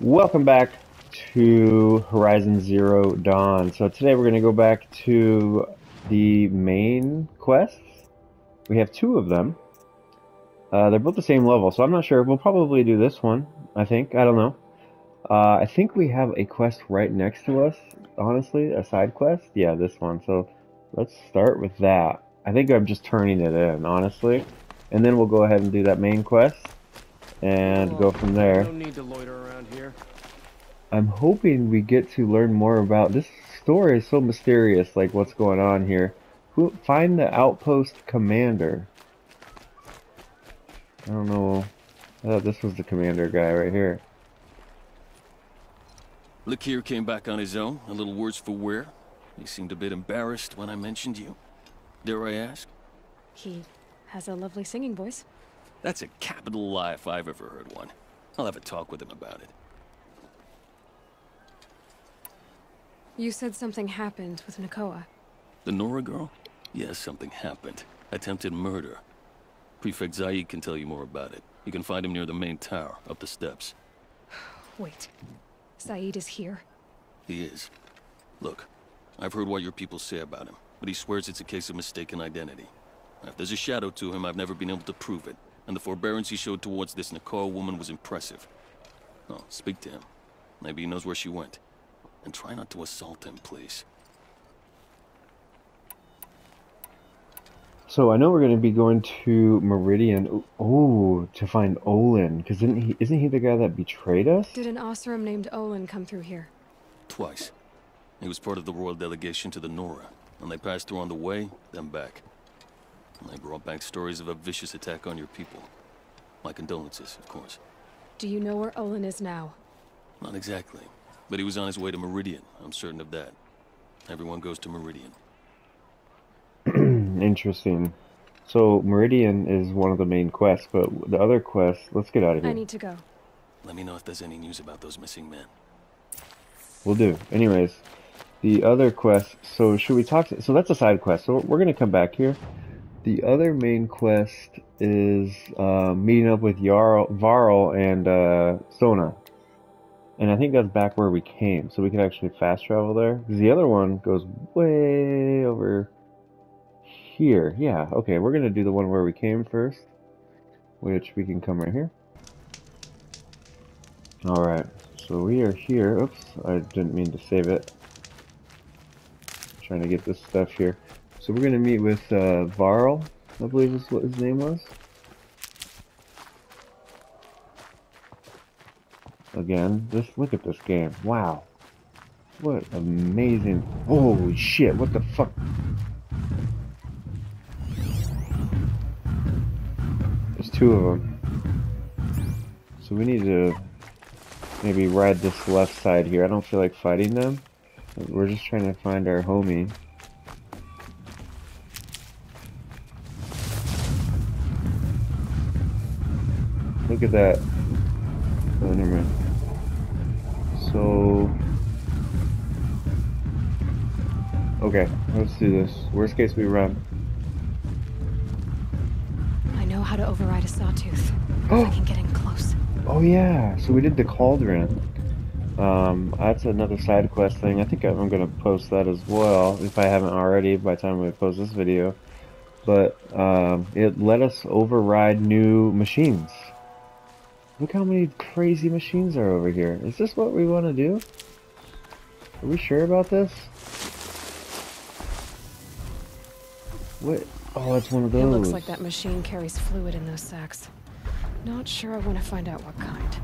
Welcome back to Horizon Zero Dawn. So today we're going to go back to the main quests. We have two of them. Uh, they're both the same level, so I'm not sure. We'll probably do this one, I think. I don't know. Uh, I think we have a quest right next to us, honestly, a side quest. Yeah, this one. So let's start with that. I think I'm just turning it in, honestly. And then we'll go ahead and do that main quest and Oh, go from there. No need to loiter around. I'm hoping we get to learn more about this story is so mysterious, like what's going on here. Who find the outpost commander? I don't know. I thought this was the commander guy right here. Lakir came back on his own, a little worse for wear. He seemed a bit embarrassed when I mentioned you. Dare I ask? He has a lovely singing voice. That's a capital lie if I've ever heard one. I'll have a talk with him about it. You said something happened with Nakoa. The Nora girl? Yes, something happened. Attempted murder. Prefect Zaid can tell you more about it. You can find him near the main tower, up the steps. Wait. Saeed is here. He is. Look, I've heard what your people say about him, but he swears it's a case of mistaken identity. If there's a shadow to him, I've never been able to prove it, and the forbearance he showed towards this Nakoa woman was impressive. Oh, speak to him. Maybe he knows where she went. And try not to assault him, please. So I know we're going to be going to Meridian. Oh, to find Olin, because isn't he isn't he the guy that betrayed us? Did an Oseram named Olin come through here? Twice. He was part of the royal delegation to the Nora, and they passed through on the way, then back. And they brought back stories of a vicious attack on your people. My condolences, of course. Do you know where Olin is now? Not exactly. But he was on his way to Meridian. I'm certain of that. Everyone goes to Meridian. Interesting. So Meridian is one of the main quests, but the other quest. Let's get out of here. I need to go. Let me know if there's any news about those missing men. We'll do. Anyways, the other quest. So should we talk? so that's a side quest. So we're gonna come back here. The other main quest is uh, meeting up with Jarl, Varl and uh, Sona, and I think that's back where we came. So we can actually fast travel there. Because the other one goes way over here. Yeah. Okay. We're gonna do the one where we came first, which we can come right here. All right. So we are here. Oops, I didn't mean to save it. Trying to get this stuff here. So we're gonna meet with uh, Varl, I believe is what his name was. Again, just look at this game. Wow, what amazing! Holy shit! What the fuck? There's two of them. So we need to maybe ride this left side here. I don't feel like fighting them. We're just trying to find our homie. Look at that. Oh, never mind. So... Okay, let's do this. Worst case, we run. I know how to override a sawtooth. If I can get in close. Oh yeah, so we did the cauldron. Um, that's another side quest thing. I think I'm gonna post that as well, if I haven't already by the time we post this video. But um, it let us override new machines. Look how many crazy machines are over here. Is this what we want to do? Are we sure about this? What? Oh, it's one of those. It looks like that machine carries fluid in those sacks. Not sure I want to find out what kind.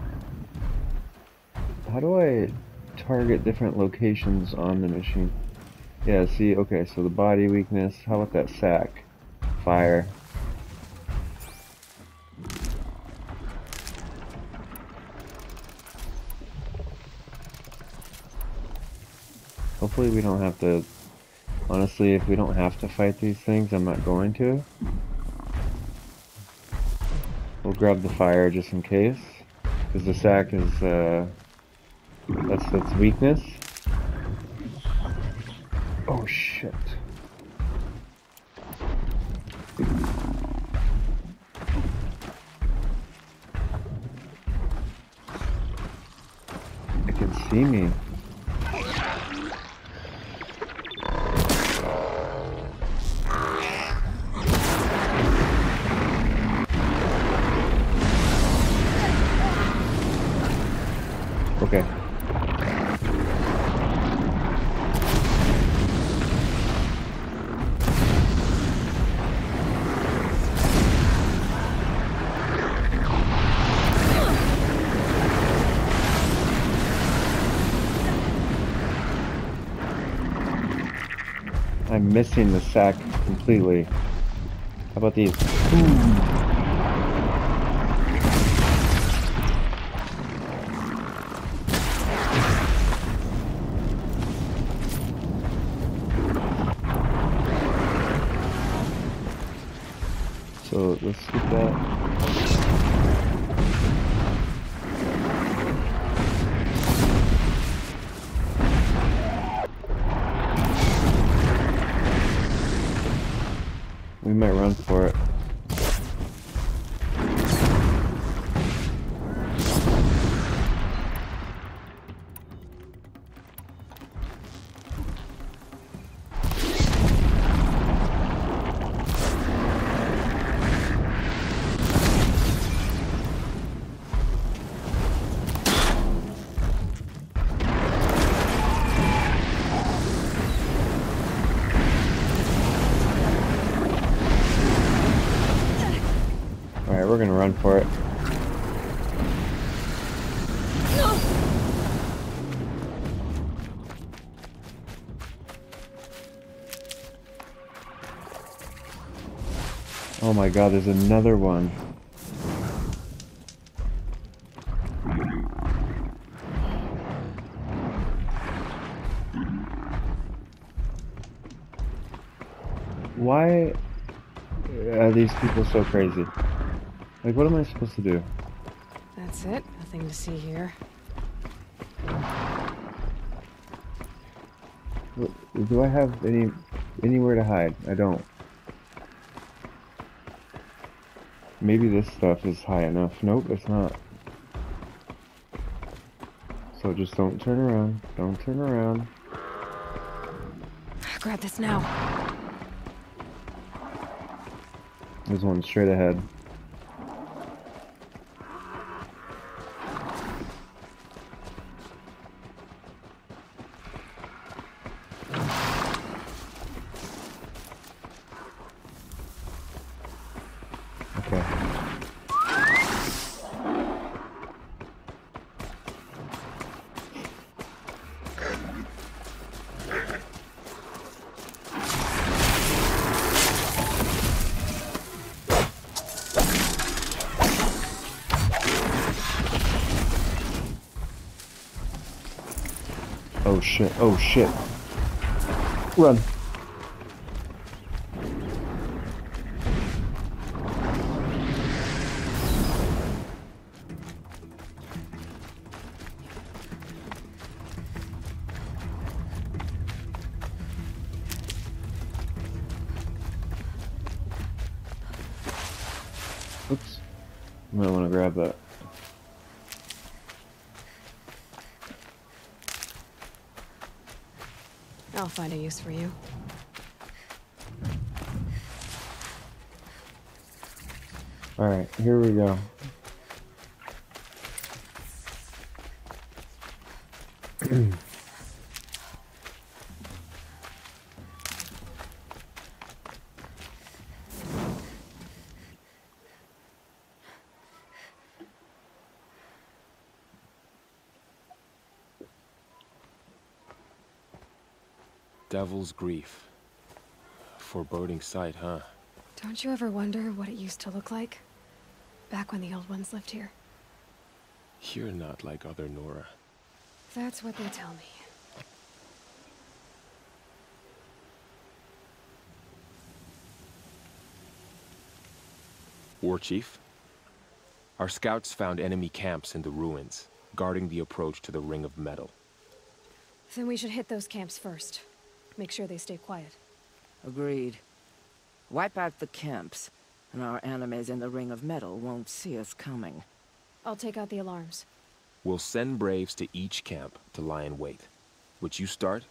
How do I target different locations on the machine? Yeah, see, okay, so the body weakness. How about that sack? Fire. Hopefully we don't have to... Honestly, if we don't have to fight these things, I'm not going to. We'll grab the fire just in case. Because the sack is, uh... That's its weakness. Oh shit. I can see me. Missing the sack completely. How about these? So we're gonna run for it. Oh my god, there's another one. Why are these people so crazy? Like, what am I supposed to do? That's it. Nothing to see here. Do I have any anywhere to hide? I don't. Maybe this stuff is high enough. Nope, it's not. So just don't turn around. Don't turn around. Grab this now. There's one straight ahead. Oh shit. Run. Use for you. Alright, here we go. Devil's Grief. Foreboding sight, huh? Don't you ever wonder what it used to look like? Back when the old ones lived here. You're not like other Nora. That's what they tell me. War Chief? Our scouts found enemy camps in the ruins, guarding the approach to the Ring of Metal. Then we should hit those camps first. Make sure they stay quiet. Agreed. Wipe out the camps, and our enemies in the Ring of Metal won't see us coming. I'll take out the alarms. We'll send Braves to each camp to lie in wait. Which you start,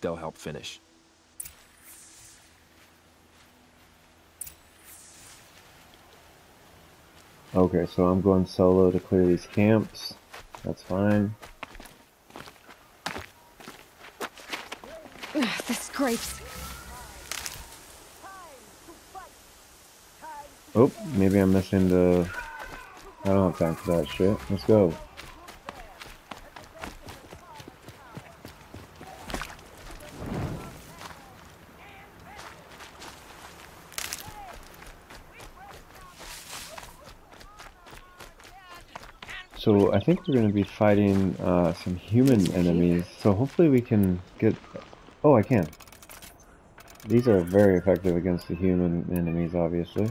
they'll help finish. Okay, so I'm going solo to clear these camps. That's fine. Scrapes. Oh, maybe I'm missing the... I don't have time for that shit. Let's go. So I think we're going to be fighting uh, some human enemies. So hopefully we can get... Oh, I can. These are very effective against the human enemies, obviously.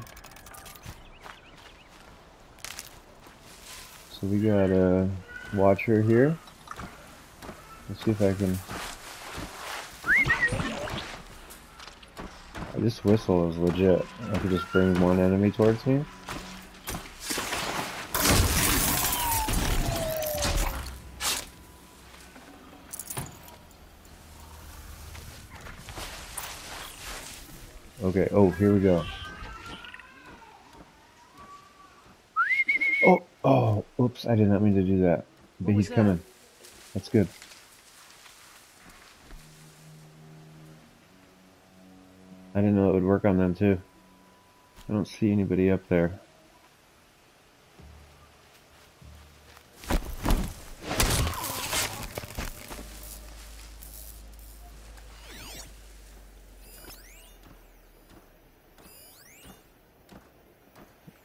So we got a watcher here. Let's see if I can... This whistle is legit. I could just bring one enemy towards me. Okay, oh, here we go. Oh, oh, oops, I did not mean to do that. But What he's that? coming. That's good. I didn't know it would work on them too. I don't see anybody up there.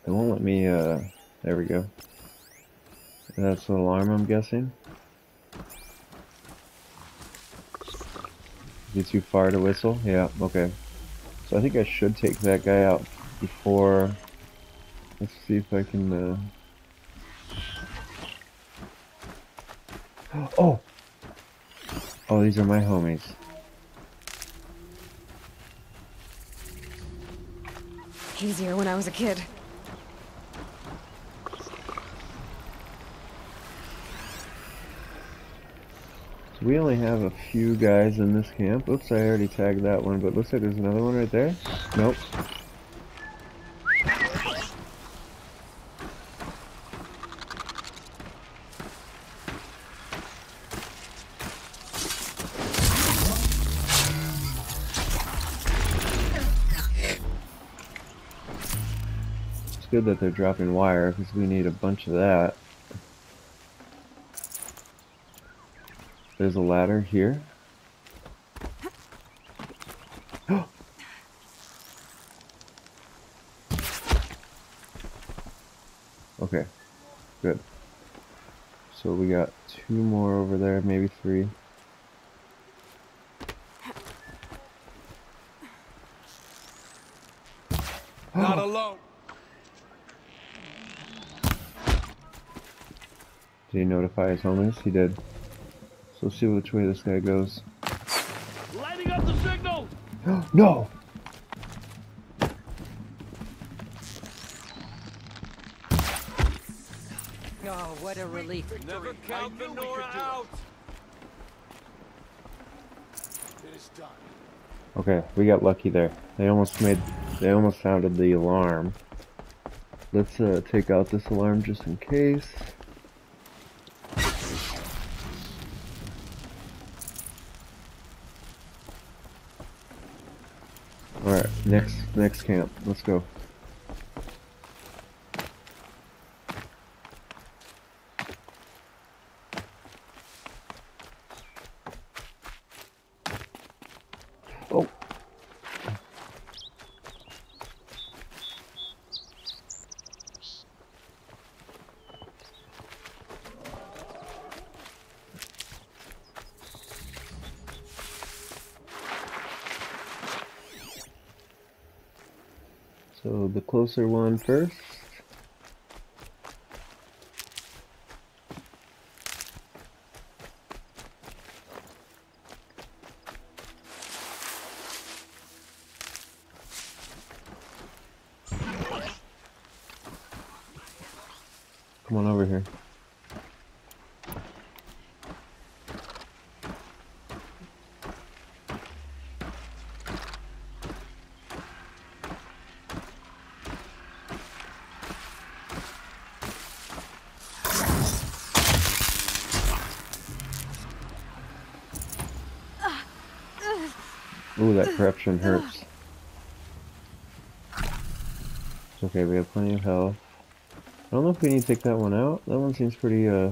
It won't let me, uh, there we go. That's an alarm, I'm guessing. Is he too far to whistle? Yeah, okay. So I think I should take that guy out before... Let's see if I can, uh... Oh! Oh, these are my homies. Easier when I was a kid. We only have a few guys in this camp. Oops, I already tagged that one, but looks like there's another one right there. Nope. It's good that they're dropping wire because we need a bunch of that. There's a ladder here. okay, good. So we got two more over there, maybe three. Not alone. Did he notify his homies? He did. So let's see which way this guy goes. Lighting up the signal. no! Oh, what a relief. Never count the Nora out. It is done. Okay, we got lucky there. They almost made, they almost sounded the alarm. Let's uh, take out this alarm just in case. Alright, next, next camp. Let's go. Closer one first. Come on over here. Ooh, that corruption hurts. It's okay, we have plenty of health. I don't know if we need to take that one out. That one seems pretty, uh...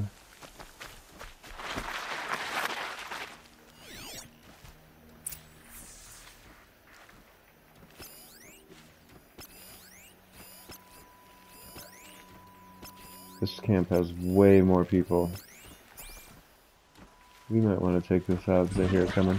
This camp has way more people. We might want to take this out because I hear it coming.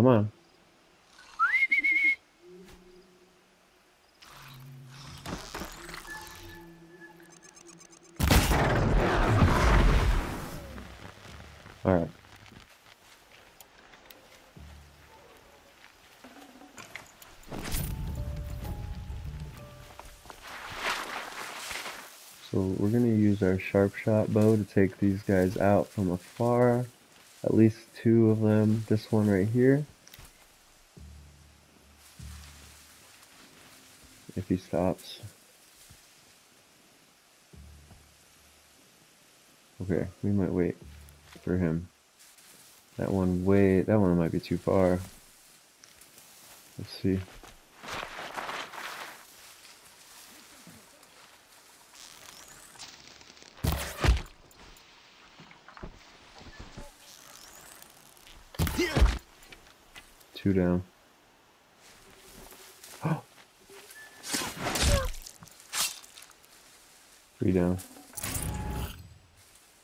Come on. Alright. So we're going to use our sharp shot bow to take these guys out from afar. At least two of them. This one right here. If he stops. Okay, we might wait for him. That one way, that one might be too far. Let's see. Two down. Three down.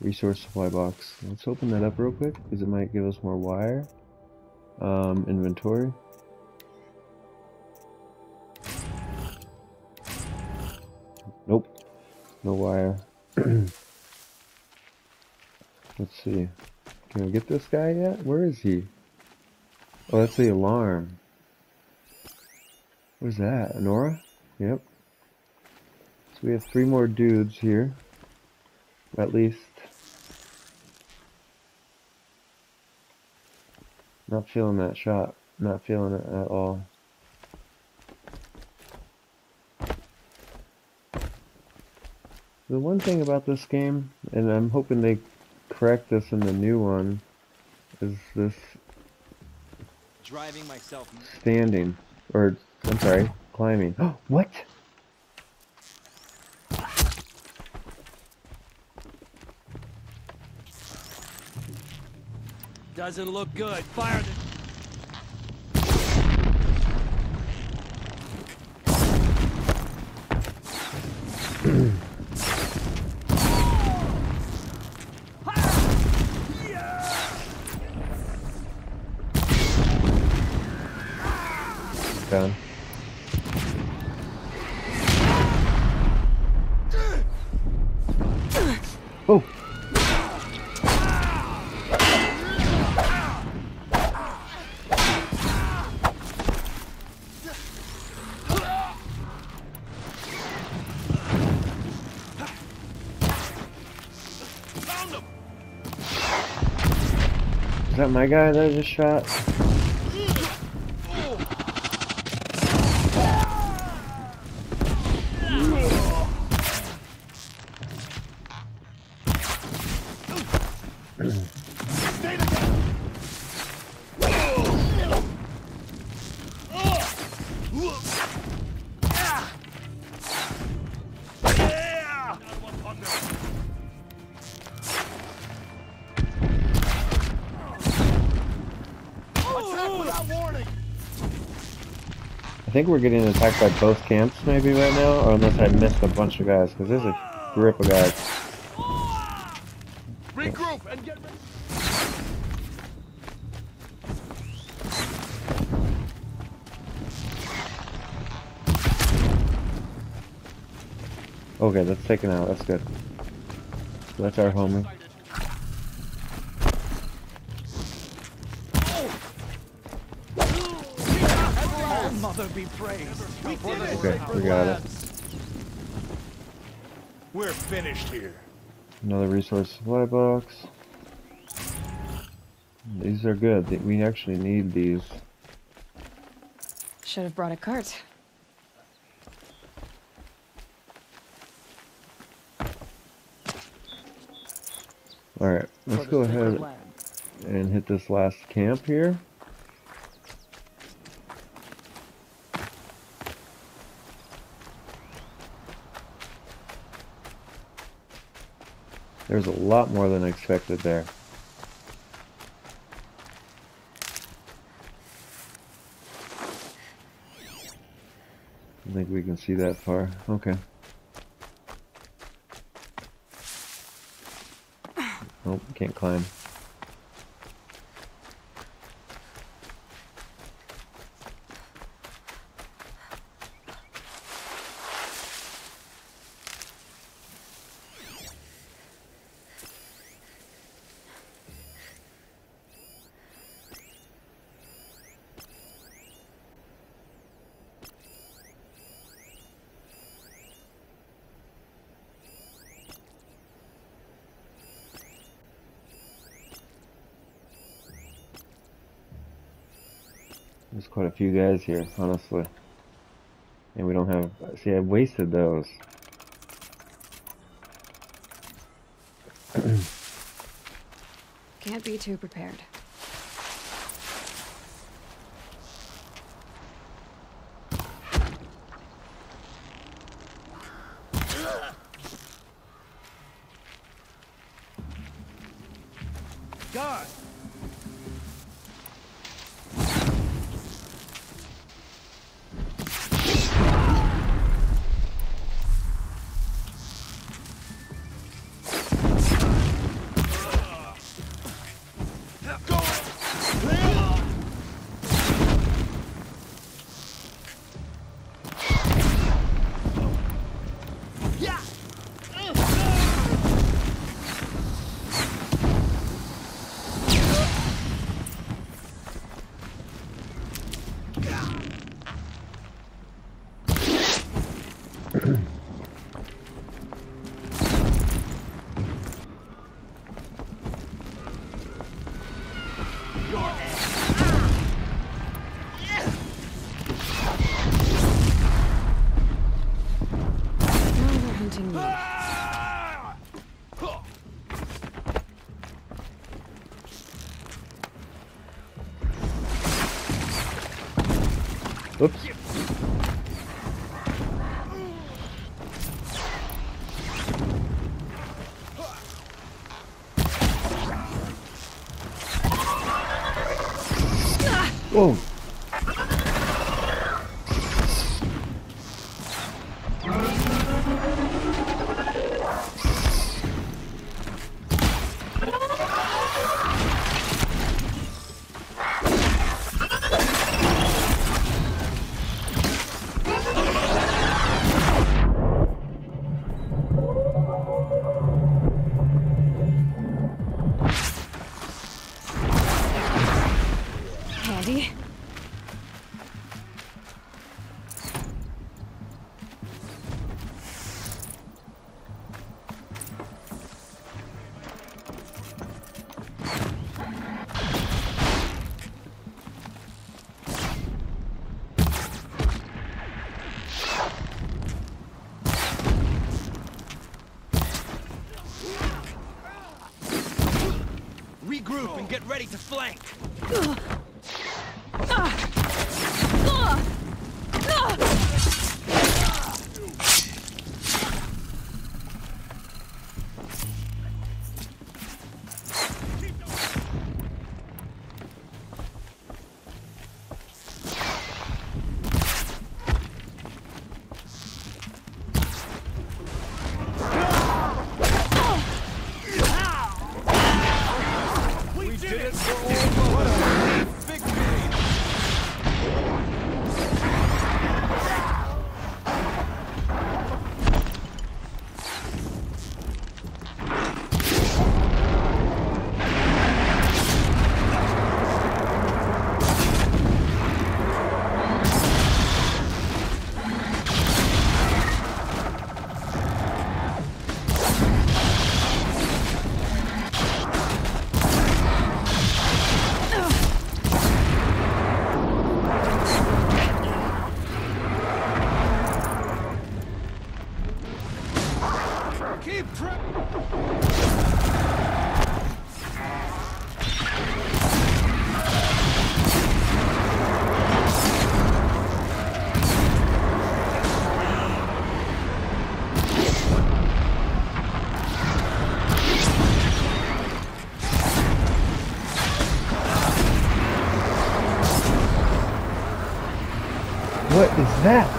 Resource supply box. Let's open that up real quick because it might give us more wire. Um, inventory. Nope. No wire. Let's see. Can we get this guy yet? Where is he? Oh, that's the alarm. What is that? Nora? Yep. So we have three more dudes here. At least. Not feeling that shot. Not feeling it at all. The one thing about this game, and I'm hoping they correct this in the new one, is this Driving myself. standing. Or, I'm sorry, climbing. What? Doesn't look good. Fire the. Down. Oh! Is that my guy that I just shot? Think we're getting attacked by both camps maybe right now, or unless I missed a bunch of guys, because there's a grip of guys. Regroup and get ready. Okay, that's taken out, that's good. That's our homie. Okay, we got it. We're finished here. Another resource supply box. These are good. We actually need these. Should have brought a cart. Alright, let's go ahead and hit this last camp here. There's a lot more than I expected there. I think we can see that far. Okay. Nope, can't climb. There's quite a few guys here, honestly. And we don't have. See, I wasted those. Can't be too prepared. Ready to flank. That?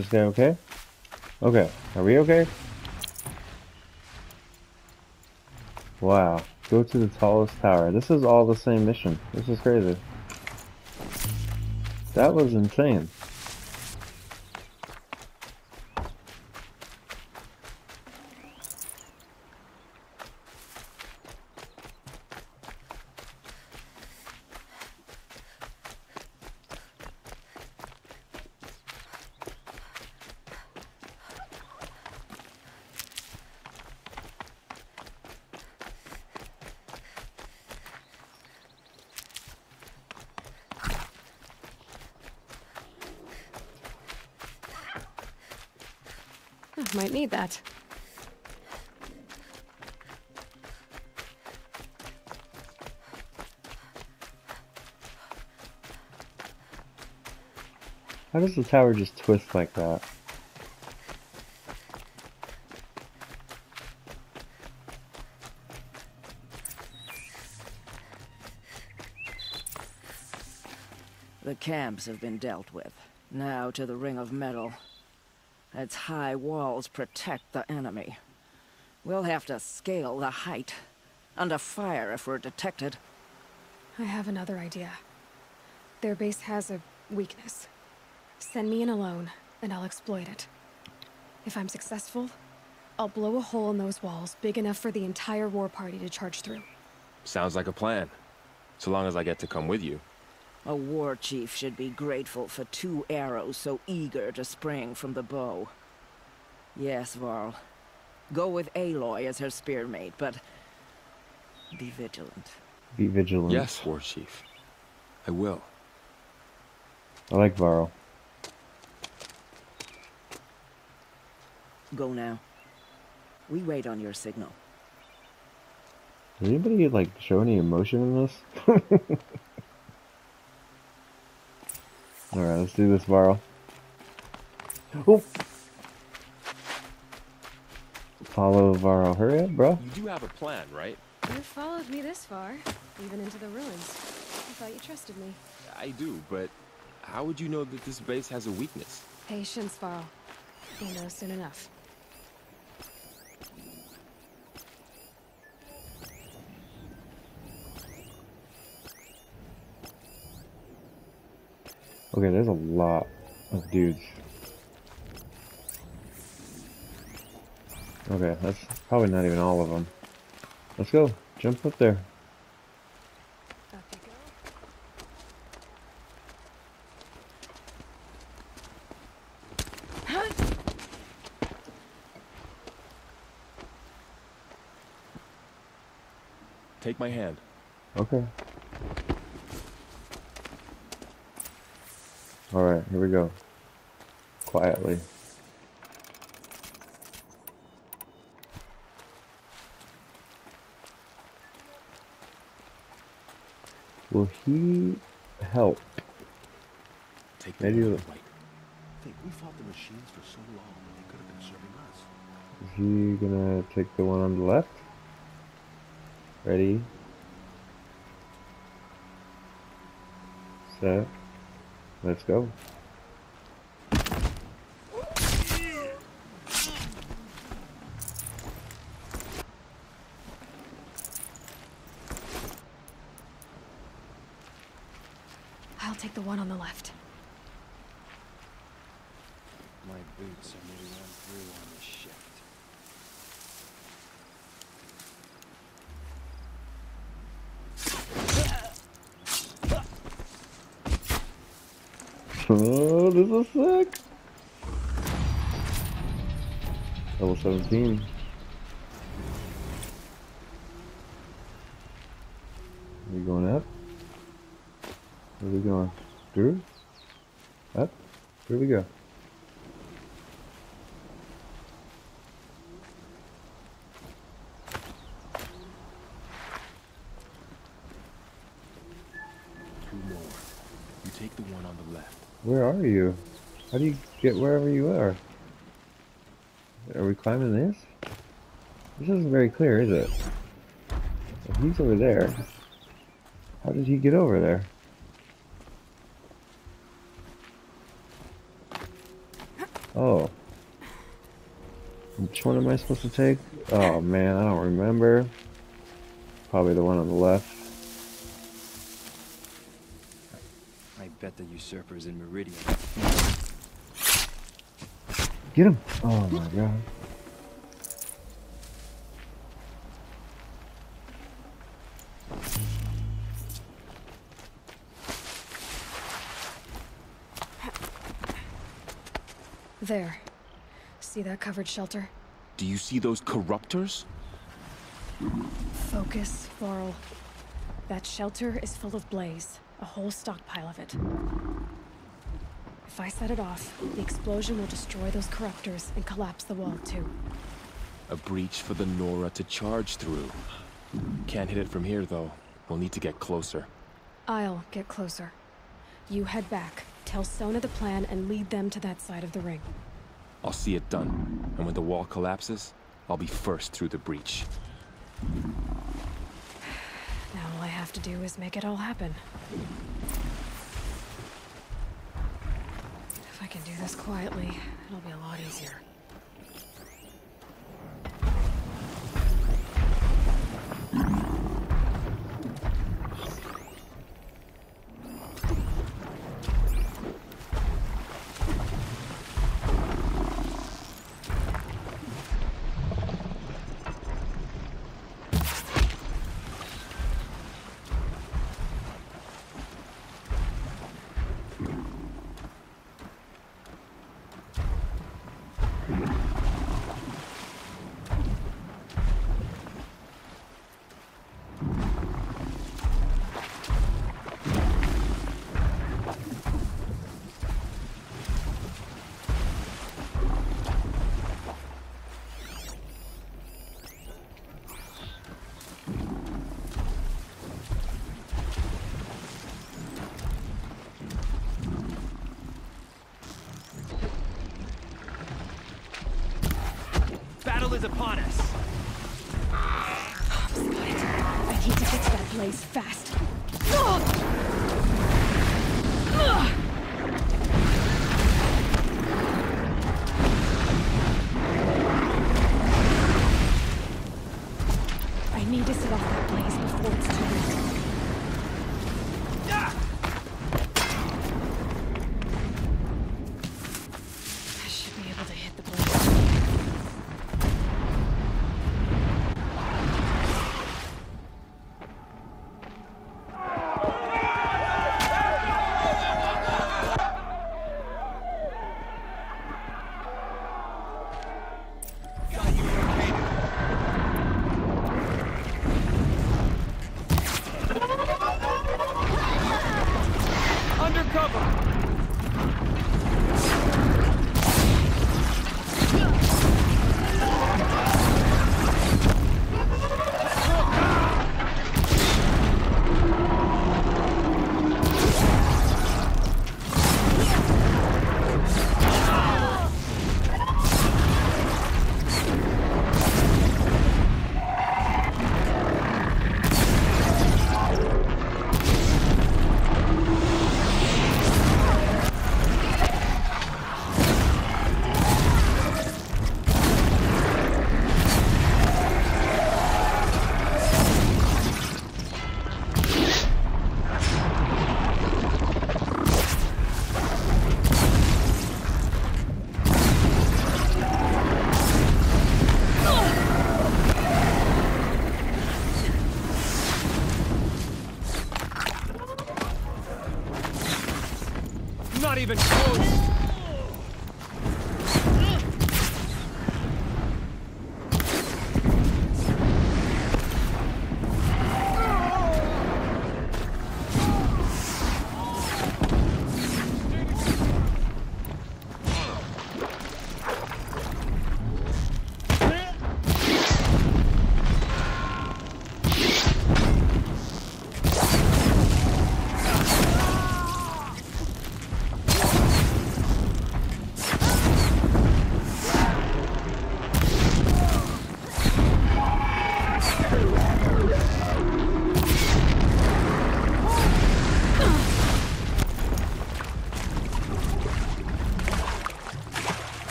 This guy okay? Okay. Are we okay? Wow. Go to the tallest tower. This is all the same mission. This is crazy. That was insane. How does the tower just twist like that? The camps have been dealt with. Now to the Ring of Metal. Its high walls protect the enemy. We'll have to scale the height. Under fire if we're detected. I have another idea. Their base has a weakness. Send me in alone, and I'll exploit it. If I'm successful, I'll blow a hole in those walls big enough for the entire war party to charge through. Sounds like a plan. So long as I get to come with you. A war chief should be grateful for two arrows so eager to spring from the bow. Yes, Varl. Go with Aloy as her spearmate, but be vigilant. Be vigilant. Yes, War Chief. I will. I like Varl. Go now. We wait on your signal. Does anybody like show any emotion in this? Alright, let's do this, Varl. Oh! Follow Varl. Hurry up, bro. You do have a plan, right? You followed me this far, even into the ruins. I thought you trusted me. I do, but how would you know that this base has a weakness? Patience, Varl. You'll know soon enough. Okay, there's a lot of dudes. Okay, that's probably not even all of them. Let's go. Jump up there. Up you go. Take my hand. Okay. Alright, here we go. Quietly. Will he help? Take the Maybe one on the- the. Think, we fought the machines for so long, they could have been serving us. Is he gonna take the one on the left? Ready? Set. Let's go. I'll take the one on the left. My boots are nearly run through on this shift. Oh, this is sick. Level 17. Are we going up? Where are we going? Through? Up? Where we go? Two more. You take the one on the left. Where are you? How do you get wherever you are? Are we climbing this? This isn't very clear, is it? If he's over there. How did he get over there? Oh. Which one am I supposed to take? Oh man, I don't remember. Probably the one on the left. I bet the usurper's in Meridian. Get him! Oh my god. There. See that covered shelter? Do you see those corruptors? Focus, Varl. That shelter is full of blaze. A whole stockpile of it. If I set it off, the explosion will destroy those corruptors and collapse the wall too. A breach for the Nora to charge through. Can't hit it from here, though. We'll need to get closer. I'll get closer. You head back, tell Sona the plan, and lead them to that side of the ring. I'll see it done. And when the wall collapses, I'll be first through the breach. Now all I have to do is make it all happen. If I can do this quietly, it'll be a lot easier. Is upon us. I need to get to that blaze fast.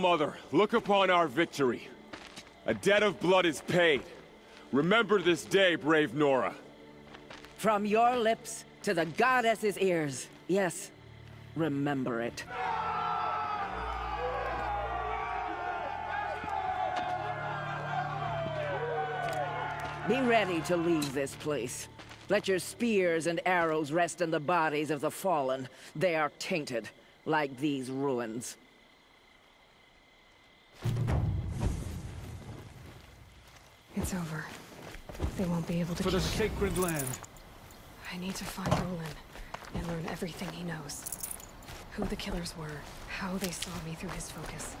Mother, look upon our victory. A debt of blood is paid. Remember this day, brave Nora. From your lips to the goddess's ears. Yes, remember it. Be ready to leave this place. Let your spears and arrows rest in the bodies of the fallen. They are tainted, like these ruins. It's over. They won't be able to For the again. sacred land. I need to find Olin and learn everything he knows. Who the killers were, how they saw me through his focus.